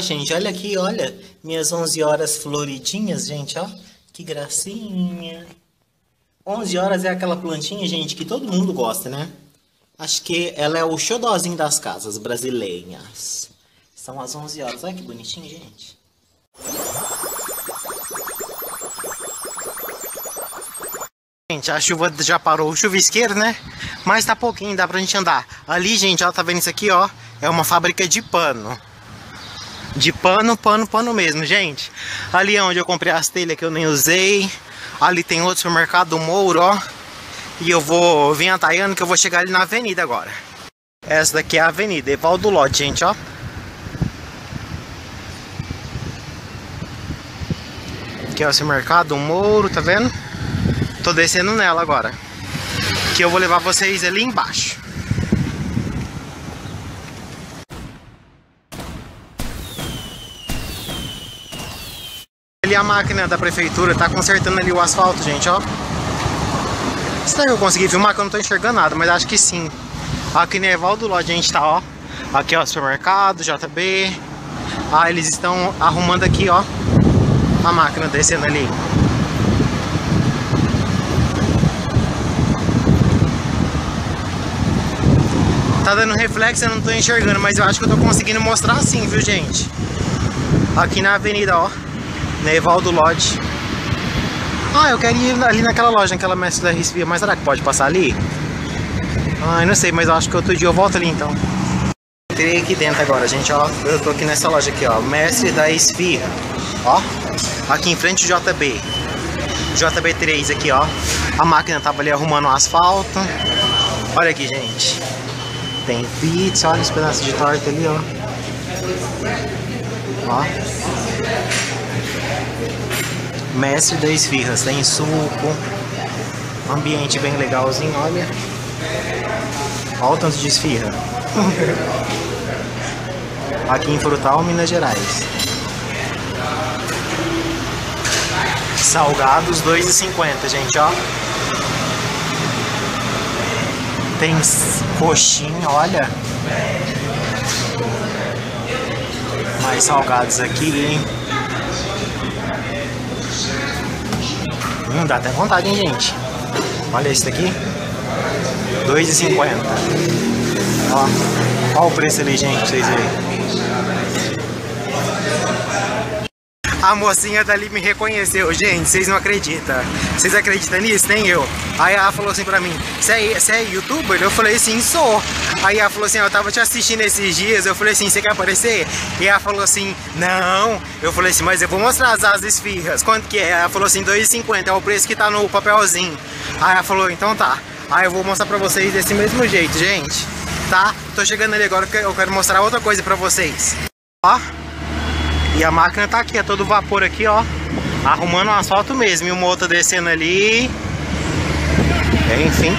Gente, olha aqui, olha. Minhas 11 horas floridinhas, gente, ó. Que gracinha. 11 horas é aquela plantinha, gente, que todo mundo gosta, né? Acho que ela é o xodozinho das casas brasileiras. São as 11 horas. Olha que bonitinho, gente. Gente, a chuva já parou o chuvisqueiro, né? Mas tá pouquinho, dá pra gente andar. Ali, gente, ó, tá vendo isso aqui, ó? É uma fábrica de pano. De pano, pano, pano mesmo, gente. Ali é onde eu comprei as telhas que eu nem usei. Ali tem outro supermercado, o Mouro, ó. E eu vou vir ataiando que eu vou chegar ali na avenida agora. Essa daqui é a avenida, Evaldo Lote, gente, ó. Aqui é o supermercado, o Mouro, tá vendo? Tô descendo nela agora. Que eu vou levar vocês ali embaixo. Ali a máquina da prefeitura tá consertando ali o asfalto, gente, ó. Será que eu consegui filmar? Que eu não tô enxergando nada, mas acho que sim. Aqui no Evaldo Lodge a gente tá, ó. Aqui, ó, supermercado, JB. Ah, eles estão arrumando aqui, ó. A máquina descendo ali. Tá dando reflexo, eu não tô enxergando, mas eu acho que eu tô conseguindo mostrar assim, viu, gente? Aqui na avenida, ó. Nevaldo Lodge. Ah, eu quero ir ali naquela loja, naquela mestre da Risvia, mas será que pode passar ali? Ah, não sei, mas eu acho que outro dia eu volto ali então. Entrei aqui dentro agora, gente, ó. Eu tô aqui nessa loja aqui, ó. Mestre da Esfirra. Ó. Aqui em frente o JB. JB3 aqui, ó. A máquina tava ali arrumando o asfalto. Olha aqui, gente. Tem pizza, olha os pedaços de torta ali, ó. Ó. Mestre da Esfirras, tem suco. Ambiente bem legalzinho, olha. Olha o tanto de esfirra. Aqui em Frutal, Minas Gerais. Salgados 2,50, gente, ó. Tem coxinha, olha. Mais salgados aqui, hein? Dá até vontade, hein, gente? Olha esse daqui. 2,50. Ó, ó o preço ali, gente, pra vocês verem. A mocinha dali me reconheceu, gente, vocês não acreditam. Vocês acreditam nisso? Nem eu. Aí ela falou assim pra mim, você é, é youtuber? Eu falei assim, sou. Aí ela falou assim, eu tava te assistindo esses dias, eu falei assim, você quer aparecer? E ela falou assim, não. Eu falei assim, mas eu vou mostrar as asas esfirras. Quanto que é? Ela falou assim, 2,50, é o preço que tá no papelzinho. Aí ela falou, então tá. Aí eu vou mostrar pra vocês desse mesmo jeito, gente. Tá? Tô chegando ali agora, eu quero mostrar outra coisa pra vocês. Ó. E a máquina tá aqui, é todo vapor aqui, ó. Arrumando o asfalto mesmo. E uma outra descendo ali. Enfim.